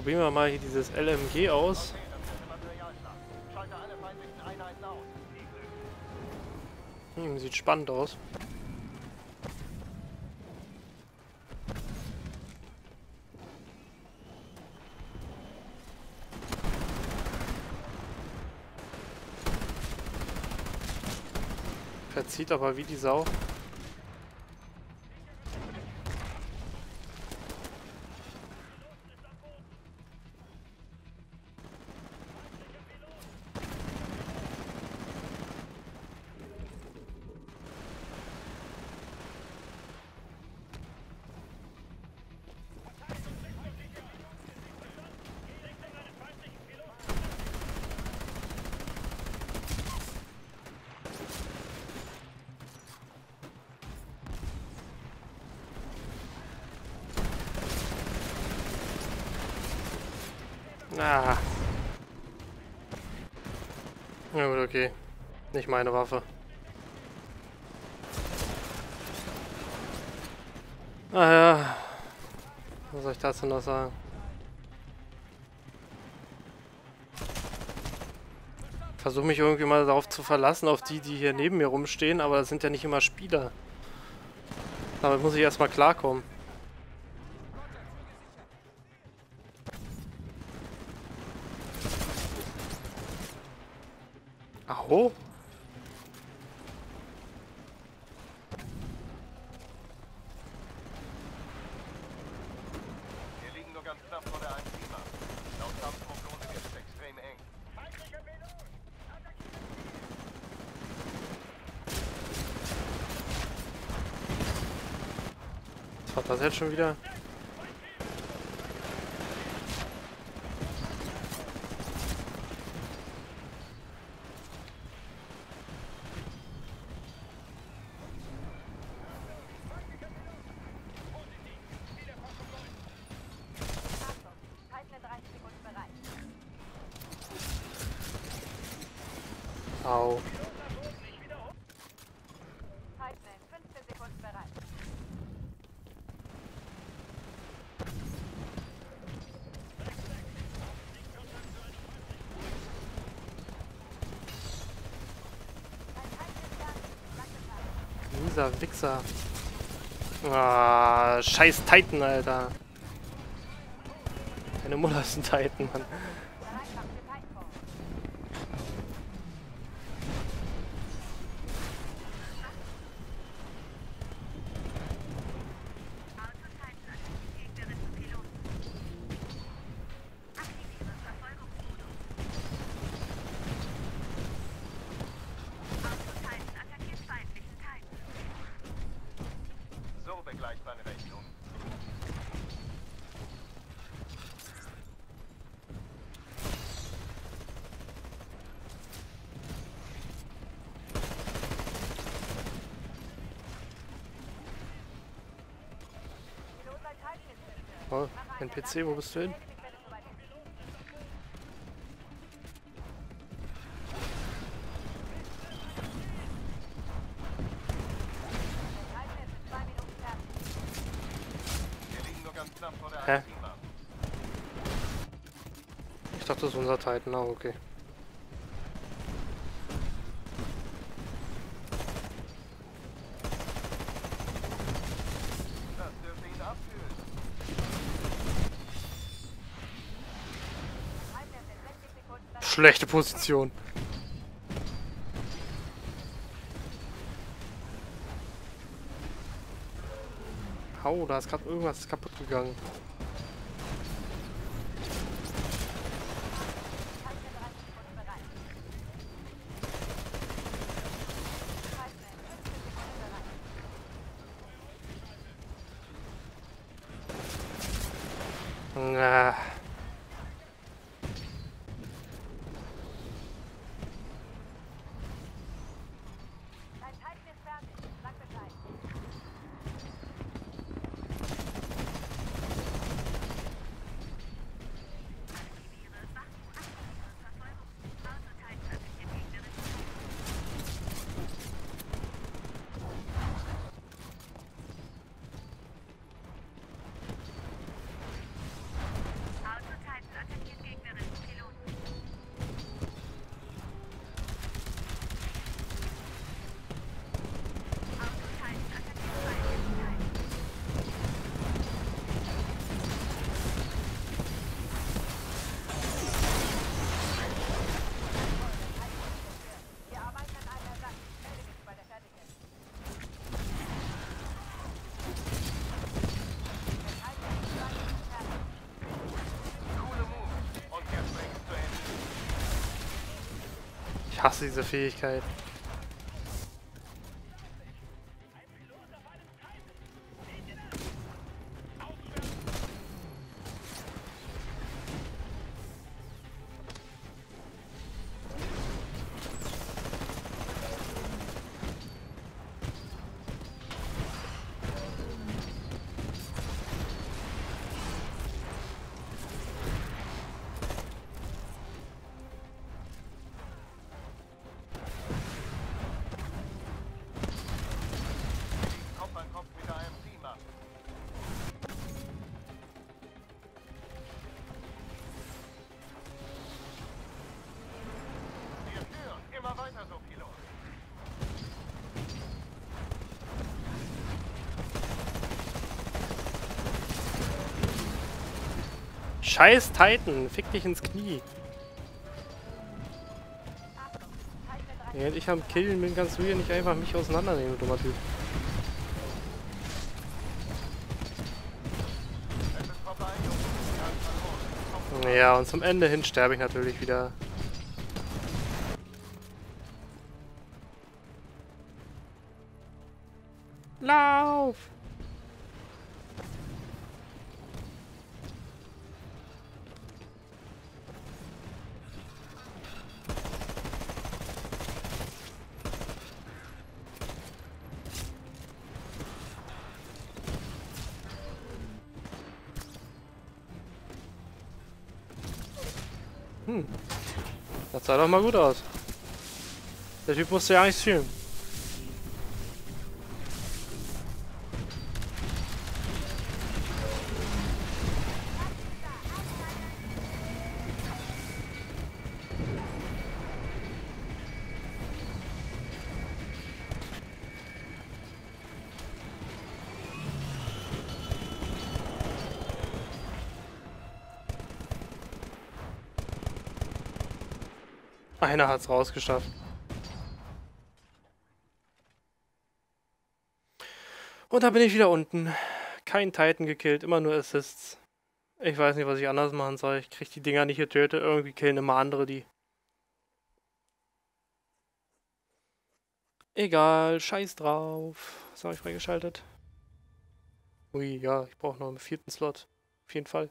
Probieren wir mal hier dieses LMG aus. Hm, sieht spannend aus. Verzieht aber wie die Sau. Ah. Ja gut, okay. Nicht meine Waffe. Ah ja. Was soll ich dazu noch sagen? Versuche mich irgendwie mal darauf zu verlassen, auf die, die hier neben mir rumstehen, aber das sind ja nicht immer Spieler. Damit muss ich erstmal klarkommen. Aho? Wir liegen nur ganz knapp vor der 1 Laut Kampfprognose wird es extrem eng. Was war das jetzt schon wieder? Au. Halten in 15 Sekunden bereit. Dieser Wichser. Ah, scheiß Titan, Alter. Keine Mutter ist ein Titan, Mann. Oh, NPC, wo bist du hin? Hä? 1 Ich dachte, das ist unser Titan. Ah, okay. Schlechte Position. Hau, da ist gerade irgendwas kaputt gegangen. Titan hasse diese Fähigkeit. Scheiß Titan, fick dich ins Knie. Während ich am Killen bin, kannst du hier nicht einfach mich auseinandernehmen, du dummer Typ. Ja, und zum Ende hin sterbe ich natürlich wieder. Hm. Das sah doch mal gut aus. Der Typ musste ja nichts fühlen. Einer hat's rausgeschafft. Und da bin ich wieder unten. Kein Titan gekillt, immer nur Assists. Ich weiß nicht, was ich anders machen soll. Ich krieg die Dinger nicht getötet. Irgendwie killen immer andere die. Egal, scheiß drauf. Was habe ich freigeschaltet? Ui, ja, ich brauche noch einen vierten Slot. Auf jeden Fall.